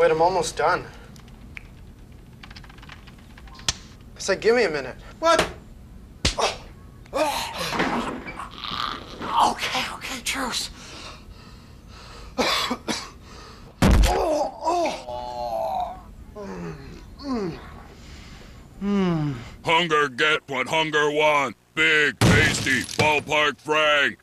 Wait, I'm almost done. I said, give me a minute. What? Oh. Oh. Okay, okay, truce. Hunger get what hunger want. Big, tasty, ballpark Frank.